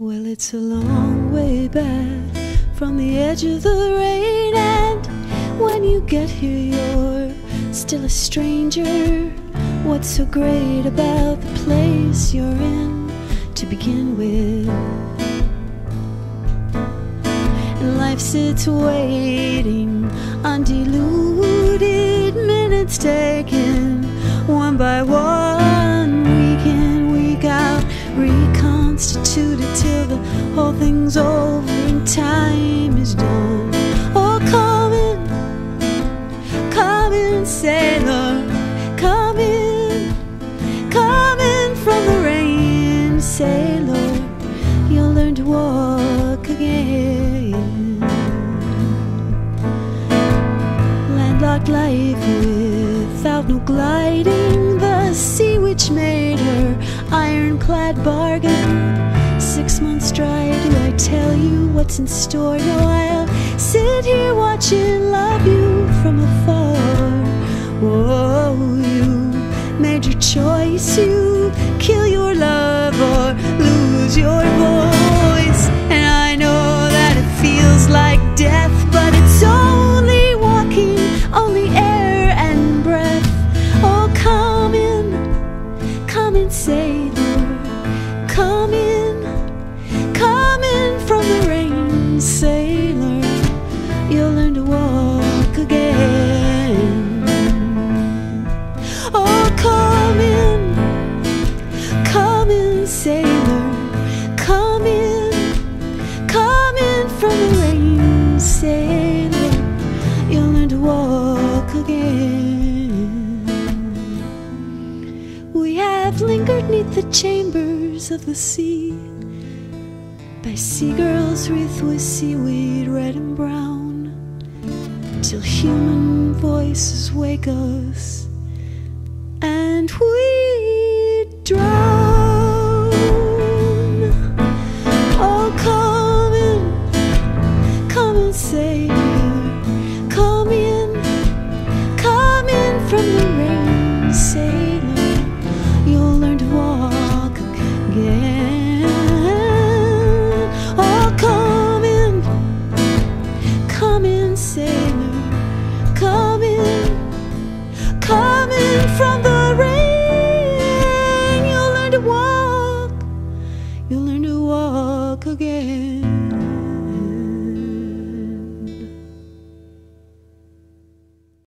Well, it's a long way back from the edge of the rain, and when you get here, you're still a stranger. What's so great about the place you're in to begin with? And life sits waiting, undiluted minutes taken one by one, thing's over and time is done. Oh, come in, come in, sailor, come in, come in from the rain, sailor, you'll learn to walk again. Landlocked life without no gliding, the sea which made her ironclad bargain. What's in store? No, I'll sit here watching, love you from afar. Whoa, you made your choice, you kill your love or lose your voice. And I know that it feels like death, but it's only walking, only air and breath. Oh, come in, come in, sailor, come in, sailor, come in, come in from the rain, sailor. You'll learn to walk again. We have lingered neath the chambers of the sea by sea girls wreathed with seaweed red and brown till human voices wake us and we drown. Again.